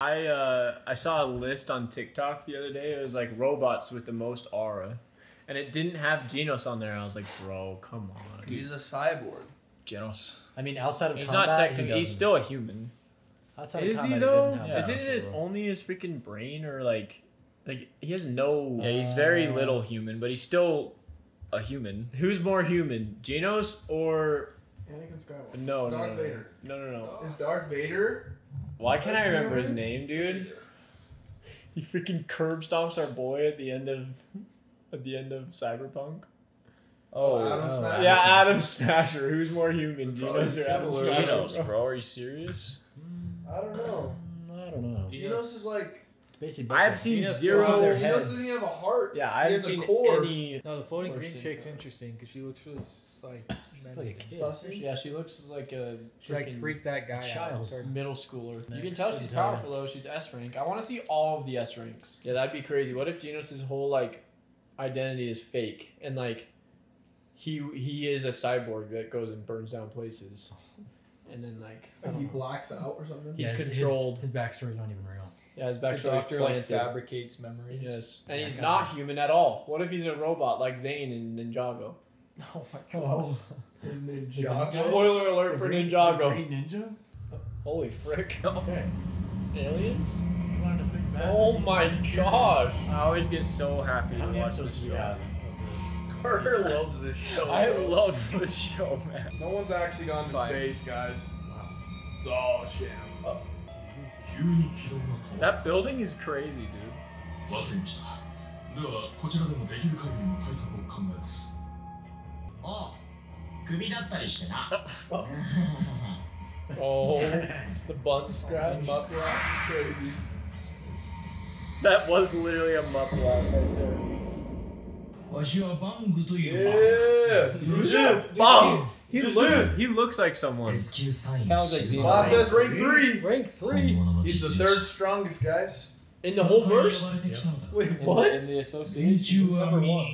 I uh I saw a list on TikTok the other day. It was like robots with the most aura, and it didn't have Genos on there. I was like, bro, come on, He's a cyborg. Genos. I mean, outside of He's combat, not he technically. He's still a human. outside of Is combat, he though? doesn't have Isn't it his only his freaking brain or like, like he has no? Yeah, he's Uh, very little human, but he's still a human. Who's more human, Genos or Anakin Skywalker. no? no, no, no, Vader. No, no, no. Is Darth Vader? Why can't I remember his name, dude? He freaking curb stomps our boy at the end of at the end of Cyberpunk. Oh, Adam oh. Smasher. Yeah, Adam Smasher. Who's more human, Probably Genos or Adam. Smasher? Genos, bro, are you serious? I don't know. Mm, I don't know. Genos is like. Basically, I've seen Genos zero- still have their Genos doesn't have a heart. Yeah, I He haven't has a seen core. any. No, the floating green than chick's interesting because she looks really s- like like a kid. Sausage? Yeah, she looks like a She like freaking freak that guy out. child. Sorry. middle schooler. You can tell couldn't she's tell. powerful though. She's S rank. I want to see all of the S ranks. Yeah, that'd be crazy. What if Genos' whole like identity is fake and like he he is a cyborg that goes and burns down places, and then like I he know. blacks out or something. He's Yeah, his- controlled. His, backstory's not even real. yeah, his backstory is like fabricates memories. Yes, and Yeah, he's not human at all. What if he's a robot like Zane in Ninjago? Oh my god. Oh, Ninjago. Spoiler alert for green, Ninjago. Green Ninja. Holy frick! Okay. Aliens. Oh my gosh! I always get so happy to watch this show. Carter loves this show. I bro. love this show, man. No one's actually gone to Five. space, guys. Wow. It's all a sham. Oh. That building is crazy, dude. るわかりましたではこちらでもできる限りの対策を考えますおう首だったりしてな Oh, the bun scratch. Mup laugh. Crazy. That was literally a mup laugh right there. わしはバングという Yeah. Dude, Bong! He looks, he looks like someone. レスキューサイン Sounds like Xeno. Process rank three. Rank 3. 本物の He's 実 the 力 third 者 strongest, guys. In the whole verse? 呼ばれてきたのだ Wait, In, what? in the 連 association? 中は Number み one.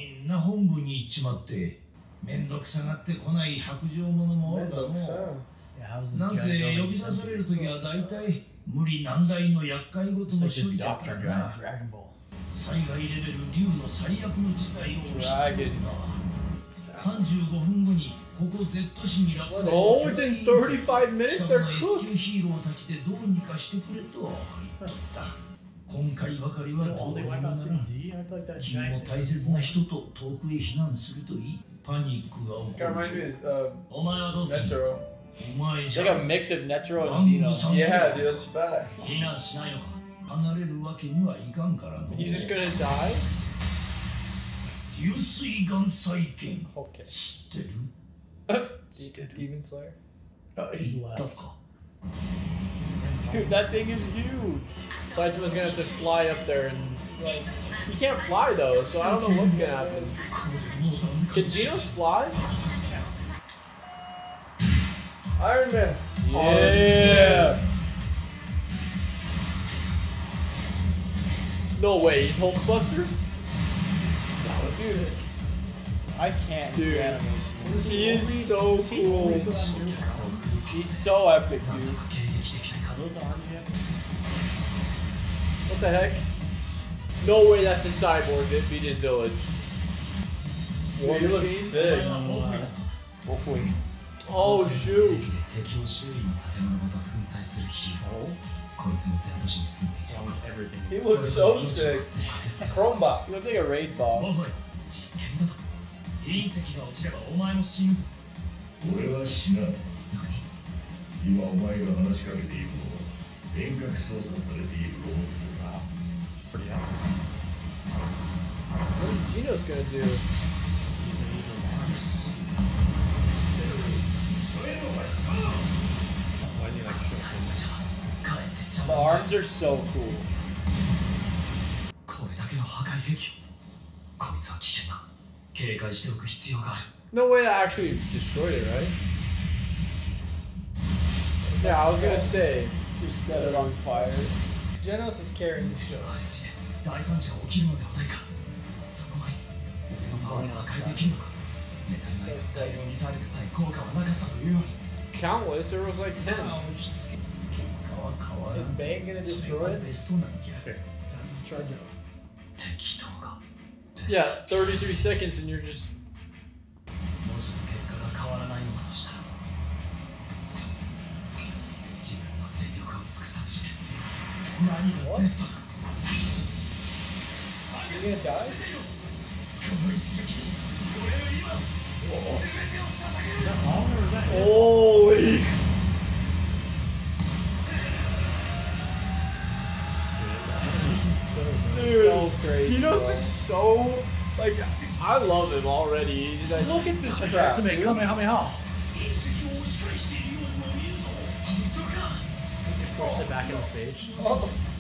めんどくさがってこない白状者もおるだろうなぜ呼び出されるときは?大体無理難題の厄介事 It's の処理だからな.災害レベル竜の最悪の事態を押し付けるんだ35分後にここ Z 市に落下する Oh, it's in 35 minutes? しか They're も S cooked. 級ヒーローたちでどうにかしてくれと言っとった今回ばかりはどうにもなら君も.大切な人と遠くへ避難するといいパニックが起こ That reminds me of uh, It's like a mix of Netero and Zeno. Yeah, dude, that's bad. 避難しないのか離れるわけにはいかんからの He's just gonna die? 流水岩砕拳 Okay. 知ってる D- Demon Slayer? 言ったか Dude, that thing is huge. Saitama's gonna have to fly up there and like, he can't fly though, so I don't know what's gonna happen. Can Genos fly? Iron Man. Yeah. No way, he's Hulkbuster? Dude, I can't do animation. He is so cool. He's so epic, dude the arms yet? What the heck? No way that's the cyborg that beat his village. War Dude, he looks Machine? sick. Wolfwing. Oh shoot. 敵を周囲の建物ごと粉砕するヒーローこいつも Z 市に住んでいる Along with everything. He looks so sick. 駆けつけ Chromebot. He looks like a raid お boss. い実験だと隕石が落ちればお前も死ぬぞ俺は死なん今お前が話しかけているのは遠隔操作されているロボット yeah. What is Genos gonna do? Why do you like this? The arms are so cool. No way to actually destroy it, right? Yeah, I was gonna say, just set it on fire. Genos is carrying 隕 the 石 show. が破裂して大惨事が起きるのではないかその前に俺のパワーが破壊できるのかメタルナイト大量ミサイルでさえ効果はなかったというのに Countless, there was like 10. 落ち着け結果 は変わら Is ん Bane gonna そ destroy れが it? ベストなんじゃ Okay. Time to charge up. 適当がベス Yeah, ト 33 seconds and you're just pissed. You're gonna die? Holy! Dude, so crazy, Tito's so like I love him already. He's like, Look at this crap. Kamehameha. Just pushed it back in the stage. Oh.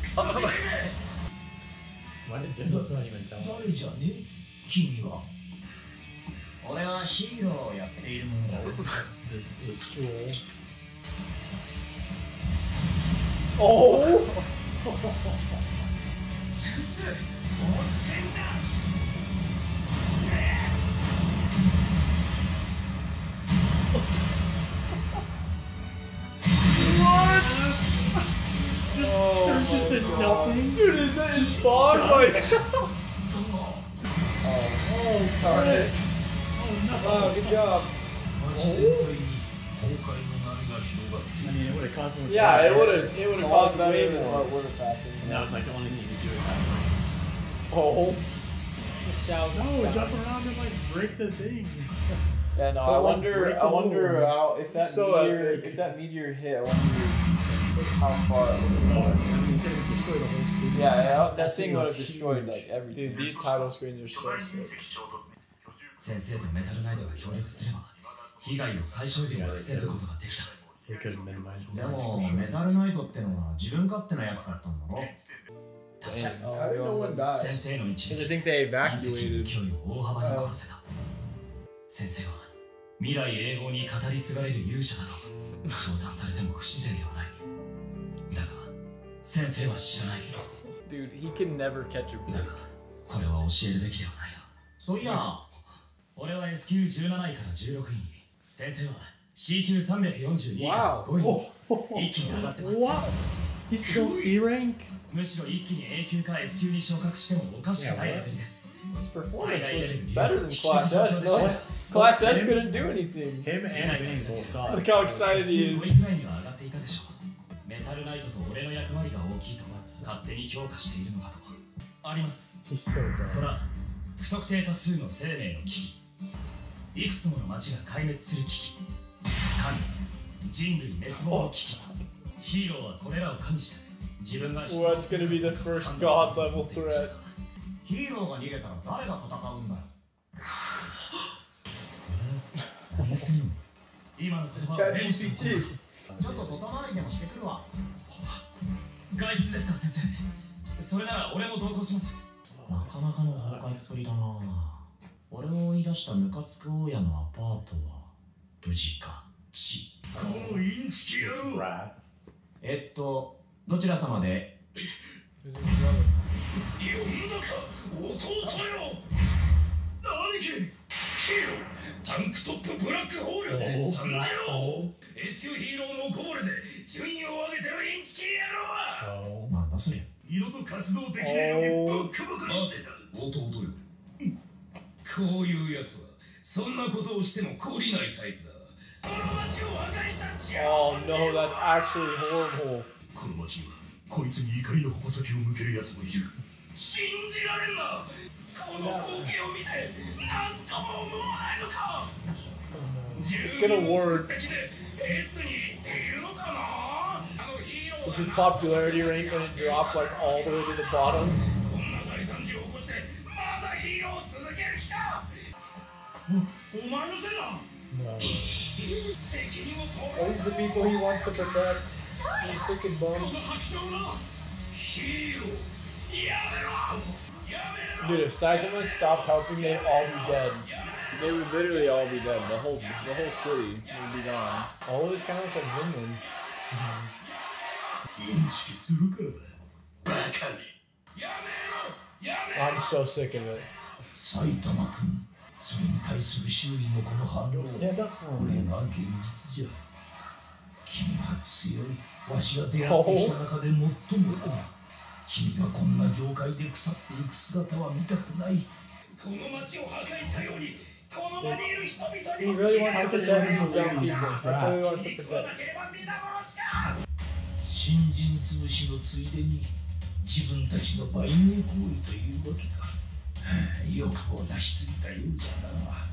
まるで誰じゃねえ君は俺はヒーローをやっているもん。だおお Oh, Just thousand. No, jump around and like break the things. Yeah, no, But I like wonder. break I the wonder walls. how if that So meteor epic. if that meteor hit. I wonder how far. It would Oh, have I mean, instead of destroy the whole city. yeah, yeah, that That's thing would have huge. destroyed like everything. dude, these title screens are so sick. 先生とメタルナイトが協力すれば被害を最小限に防ぐことができた We could minimize the で damage も for メ sure. タルナイトってのは自分勝手なやつだったんだろ 確かに。Oh? 先生の一撃隕石のいを大幅に殺せた。先生は未来永劫に語り継がれる勇者だと。称賛されても不自然ではない。だが先生は知らない。Dude, he can never catch a だがこれは教えるべきではないな。そういや俺は S 級17位から16位に。先生は C 級342位から5位に。一気に上がってます。He's still C rank? むしろ一気に A 級か S 級に昇格してもおかしくないレベルです His performance was better than Class S. No, Class S couldn't do anything. Him and Bane both saw Look it. how excited he 5 is. 位くらいには上がっていたでしょうメタルナイトと俺の役割が大きいと勝手に評価しているのかとあります.トラ不特定多数の生命の危機いくつもの町が壊滅する危機神人類滅亡の危機 ヒーローはこれらを加味して自分が What's gonna be the first god level threat? ヒーローが逃げたら誰が戦うんだよ。今の言葉をメモしておこう ChatGPT. ちょっと外回りでもしてくるわ。外出ですか先生。それなら俺も同行します。なかなかの崩壊っぷりだな。俺を追い出したムカつく大家のアパートは無事か。ちこのインチキ野郎.えっとどちら様で?呼んだか？弟よ！兄貴ヒーロー！タンクトップブラックホール参上 S 級ヒーローのおこぼれで順位を上げてるインチキ野郎は！Oh. なんだそれ。二度と活動できねえようにボッコボコにしてた。弟よ。こういうやつは。そんなことをしても懲りないタイプだ。この街を破壊したち Oh no, that's actually horrible. この町にはこいつに怒りの矛先を向ける奴もいる信じられんなこの光景を見て何とも思わないのか It's gonna work. Is his popularity rank gonna drop like all the way to the bottom? No. Always the people he wants to protect. These freaking こ bums. の白鳥なヒーローやめろやめろ Dude, if Saitama stopped helping, they'd all be dead. They would literally all be dead. The whole, the whole city would be gone. All this kind of looks like Vinland. インチキするからだバカめやめろやめろ I'm so sick of it. 埼玉君それに対する周囲のこの反応 Stand up for こ him. れが現実じゃ 君は強いわしが出会ってきた中で最もだ君がこんな業界で腐っていく姿は見たくない。この町を破壊したようにこの場にいる人々にもば皆殺しか新人潰しのついでに自分たちの売名行為というわけかはあ欲を出しすぎたようじゃな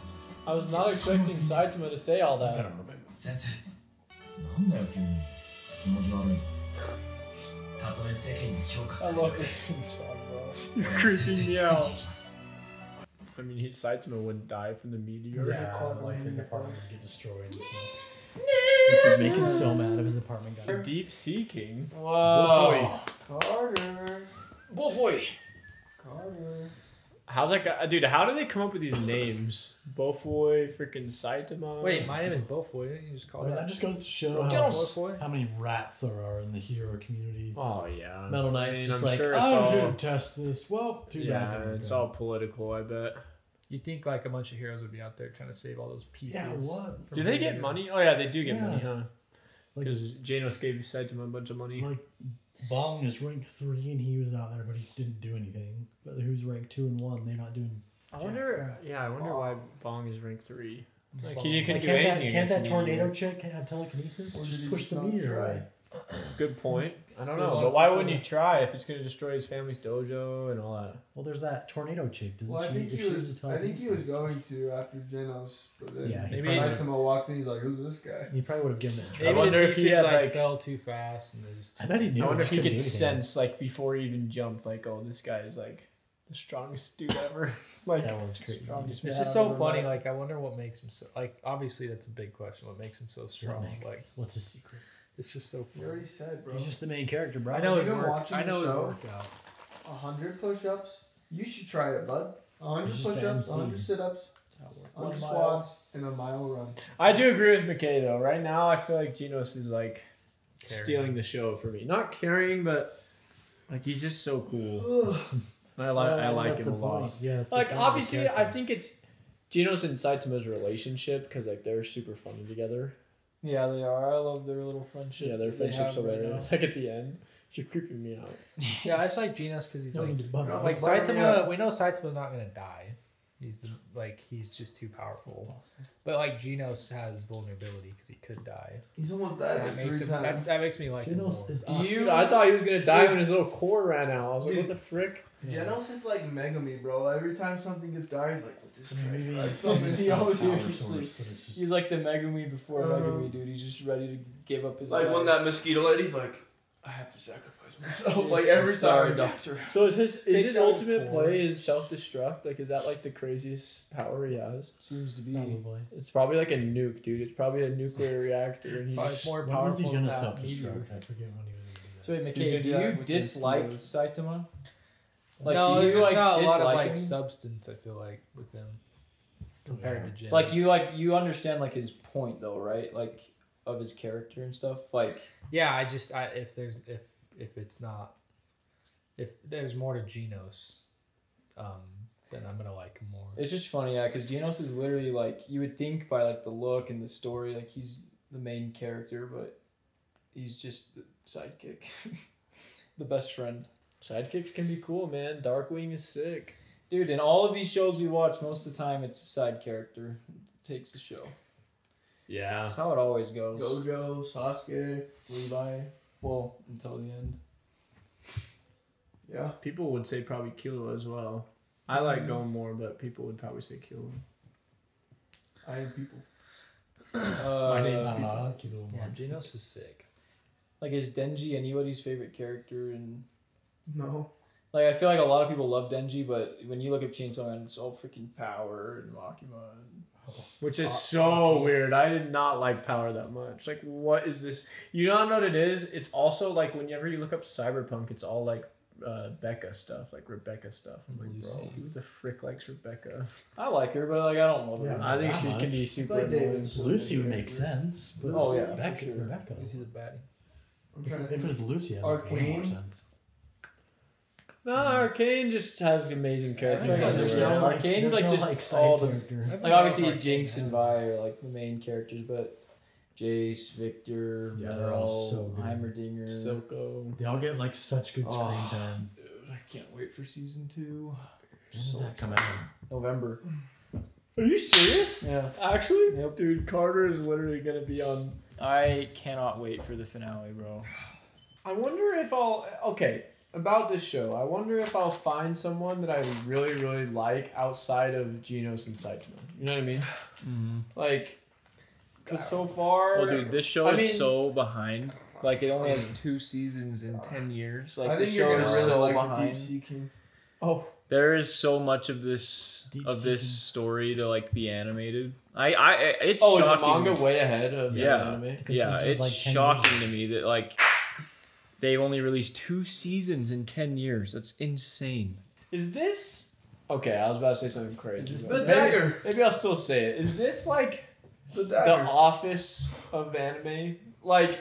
I was not expecting Saitama to say all that. I don't remember. love this theme song bro You're creeping me out I mean, his Saitama wouldn't die from the meteor. Yeah, yeah like his apartment would get destroyed. Which would make him so mad if his apartment got. Deep seeking. Wow. Carter. Bofoi. Carter. How's that guy? Dude, how do they come up with these names? Bofoi, freaking Saitama. Wait, my name is Bofoi. You just called Well, it that just goes to show how, how many rats there are in the hero community. Oh yeah. Metal I Knight's mean, just I'm like, sure oh, it's I all. should test this. Well, too Yeah, bad. it's all political. I bet. You think like a bunch of heroes would be out there trying to save all those pieces? Yeah, what? Do they get money? Oh yeah, they do get Yeah. money, huh? Like, Because Genos gave Saitama a bunch of money. like Bang is rank three and he was out there, but he didn't do anything. But who's ranked two and one? They're not doing. I wonder. Yeah, I wonder why Bang is ranked three. Like Bang. he couldn't Like, do can't anything. that, can't that tornado meteor. chick have telekinesis? Or Just push the not meteor try? Away. Good point. I don't So know, but why wouldn't you try if it's gonna destroy his family's dojo and all that? Well, there's that tornado chick. Doesn't Well, I she? think if he was. uses I think he was going to after Genos, but then Yeah, he Maybe- Saitama walked in. He's like, "Who's this guy?" He probably would have given it a try. Maybe wonder if he pieces had, like, like- fell too fast and they just. I bet he knew. I wonder if he couldn't could do anything. sense like before he even jumped, like, oh, this guy is like the strongest dude ever. like, That was crazy. strongest It's man just so funny. Like I wonder what makes him so. Like obviously that's a big question. What makes him so strong? makes- Like What's his secret? It's just so. You already said, bro. He's just the main character, bro. I know his Even work. watching I the know his show- workout. A hundred push-ups. You should try it, bud. A hundred He's just the push-ups, a MC. hundred sit-ups, That's how it works. a hundred One squats, and a mile run. I do agree with McKay though. Right now, I feel like Genos is like Carrying. stealing the show for me. Not carrying, but like he's just so cool. I like I like that's him a the lot. point. Yeah, that's the Like point of the obviously, I character. think it's Genos and Saitama's relationship because like they're super funny together. Yeah, they are. I love their little friendship. Yeah, their friendship's have right hilarious. like at the end, you're creeping me out. Yeah, I just like Genos because he's No like need to bum No, it. like Saitama. We know Saitama's not gonna die. He's the, like he's just too powerful. But like Genos has vulnerability because he could die. He's almost died That like makes three him. That, times. that makes me like him more. Genos is Do you? I thought he was gonna die when his little core ran out. I was like, what the frick? Yeah. Genos is like Megumi, bro. Every time something gets dire, he's like, "What this I mean, like, something it's he not always sour usually source, but it's just- He's like the Megumi before Uh, Megumi, dude. He's just ready to give up his Like life. when that mosquito lady's like, I have to sacrifice myself. Yes, like I'm every sorry, time. doctor. So is his is Big his ultimate core. play is self destruct? Like is that like the craziest power he has? Seems to be. Probably. It's probably like a nuke, dude. It's probably a nuclear reactor, and Probably he's more When was powerful he than gonna self destruct? I forget when he was gonna do that. So wait, He's McKay, do do you dislike videos. Saitama? Like, no, do there's you just like not a lot of dislike like him? substance. I feel like with him compared to Jin. Like you like you understand like his point though, right? Like of his character and stuff. Like Yeah, I just I if there's if if it's not if there's more to Genos, um, then I'm gonna like him more. it's just funny, yeah, because Genos is literally like you would think by like the look and the story, like he's the main character, but he's just the sidekick, the best friend. sidekicks can be cool, man. Darkwing is sick. Dude, in all of these shows we watch, most of the time it's a side character takes the show. Yeah. That's how it always goes. Gojo, Sasuke. Levi, well, until the end. Yeah. People would say probably Killua as well. I like going more, but people would probably say Killua. I am people. Uh, My name's Ah, Kilo Yeah, March. Genos is sick. like is Denji anybody's favorite character? And No. Like I feel like a lot of people love Denji, but when you look at Chainsaw Man, it's all freaking power and Makima. And... Which is so weird. I did not like Power that much. Like, what is this? You don't know what it is? It's also like whenever you look up Cyberpunk, it's all like uh, Becca stuff, like Rebecca stuff. I'm like, bro, who the frick likes Rebecca? I like her, but like I don't love her. Yeah. I think she can be super like annoying. David's- Lucy would make sense. But Oh, yeah, Becca. Rebecca, sure. Rebecca. Lucy the baddie. I'm If, to if it was Lucy, that would make way more Arcane? sense. No, Arcane just has amazing I characters. feel like There's there's everywhere. no- Arcane's there's like no, just side all the- character. Like obviously Arcane Jinx and has- Vi are like the main characters, but Jace, Viktor, Yeah, they're all so good. Heimerdinger. Silco. They all get like such good oh, screen Oh. time. Dude, I can't wait for season two. When does that come out? November. Are you serious? Yeah. Actually? Yep. Dude, Carter is literally gonna be on. I cannot wait for the finale, bro. I wonder if I'll. Okay, about this show, I wonder if I'll find someone that I really, really like outside of Genos and Saitama. You know what I mean? Mm-hmm. Like, 'cause so far. Well, dude, this show I is mean- so behind. Like, it only has two seasons in ten years. Like, I the think show you're gonna is really so like behind. the deep seeking. Oh, There is so much of this Deep of this seeking. story to like be animated. I, I, it's oh, is the shocking. manga way ahead of Yeah. the anime? Yeah, it's like, 10 years shocking to me that like they've only released two seasons in ten years. That's insane. Is this? Okay, I was about to say something crazy. Is this but The maybe- dagger. Maybe I'll still say it. Is this like The the office of anime? Like,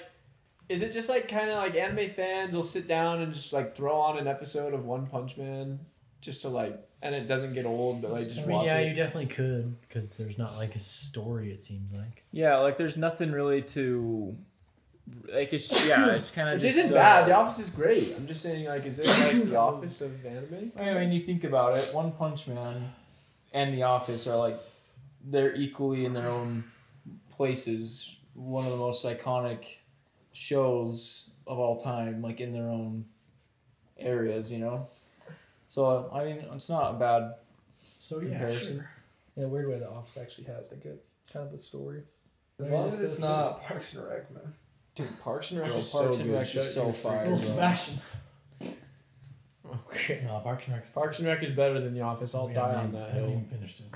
is it just like kind of like anime fans will sit down and just like throw on an episode of One Punch Man just to like, and it doesn't get old, but like just I mean, watch yeah, it. you definitely could because there's not like a story. It seems like. Yeah, like there's nothing really to like. It's yeah, it's kind of Which just, isn't uh, bad. The Office is great. I'm just saying, like, is it like the Office of anime? I mean, you think about it, One Punch Man and The Office are like they're equally in their own places. One of the most iconic shows of all time, like in their own areas, you know. So I mean, it's not a bad So comparison. In a weird way, The Office actually has a good kind of a story. As long as it's not Parks and Rec, man. Dude, Parks and Rec is Parks so and good. Rec is so fire, mouth. Sebastian. Okay. No, Parks and Rec. Parks and Rec is better than The Office. I'll we die on that that haven't even finished it.